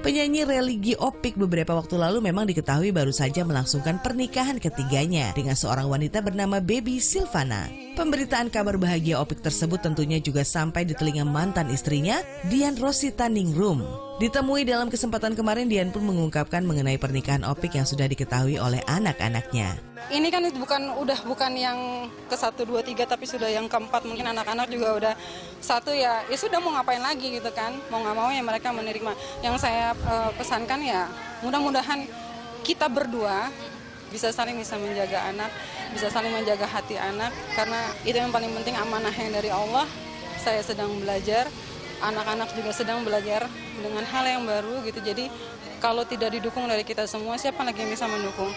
Penyanyi religi Opik beberapa waktu lalu memang diketahui baru saja melangsungkan pernikahan ketiganya dengan seorang wanita bernama Baby Silvana. Pemberitaan kabar bahagia Opik tersebut tentunya juga sampai di telinga mantan istrinya, Dian Rosita Ningrum. Ditemui dalam kesempatan kemarin, Dian pun mengungkapkan mengenai pernikahan Opik yang sudah diketahui oleh anak-anaknya. Ini kan bukan udah bukan yang ke satu dua tiga tapi sudah yang keempat mungkin anak-anak juga udah satu ya ya sudah mau ngapain lagi gitu kan mau nggak mau ya mereka menerima. Yang saya uh, pesankan ya mudah-mudahan kita berdua bisa saling bisa menjaga anak, bisa saling menjaga hati anak karena itu yang paling penting amanah yang dari Allah. Saya sedang belajar, anak-anak juga sedang belajar dengan hal yang baru gitu. Jadi kalau tidak didukung dari kita semua, siapa lagi yang bisa mendukung?